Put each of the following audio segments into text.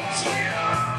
you.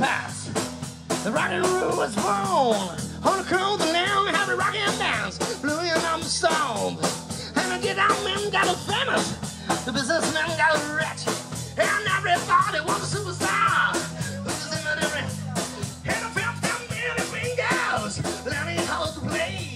house. The and roll was born. On a cold and now we have a rockin' dance. Blue and I'm stoned, And the get out men got a famous. The businessman got a rich. And everybody wants a superstar. Who's in the? And the fifth time, and the fingers. Learning how to play.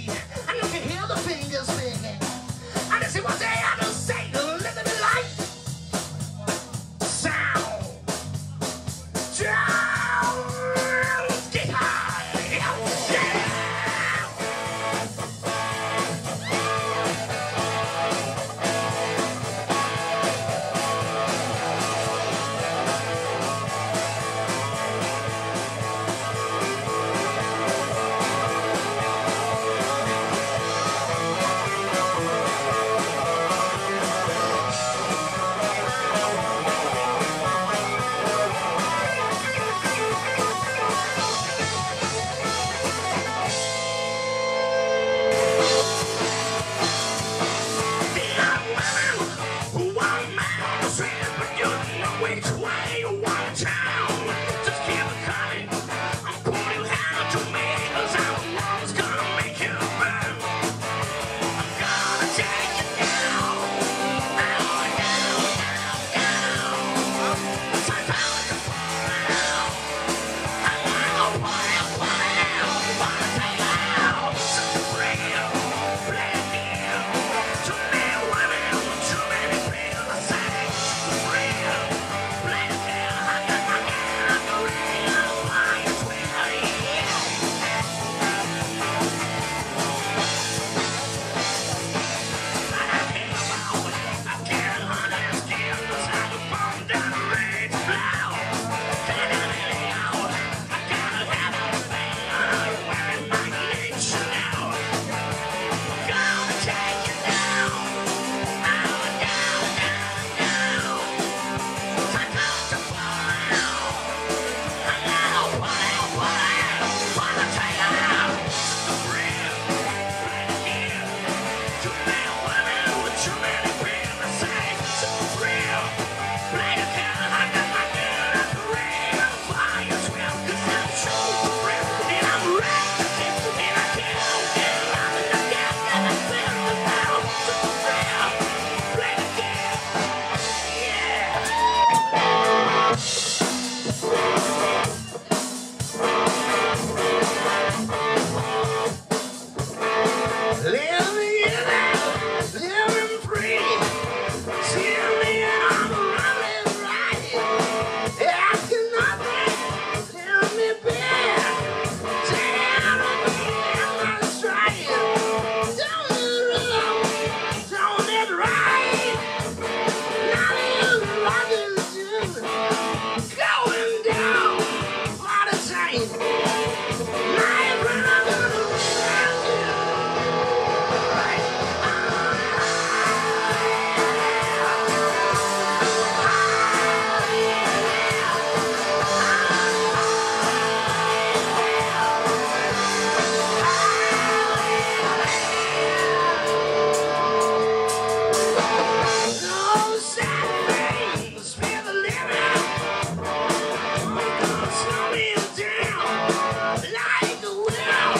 like the wind.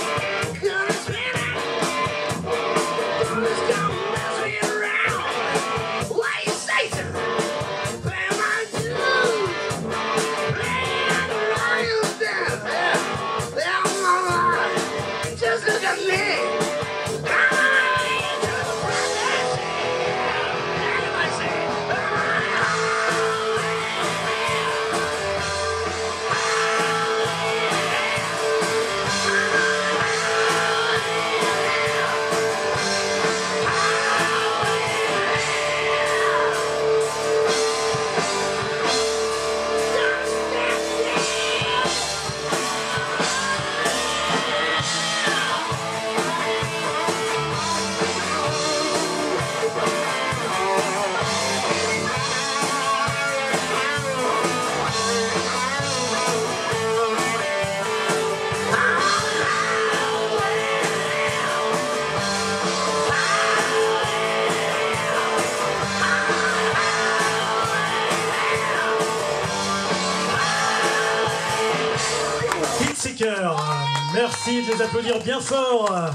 De les applaudir bien fort.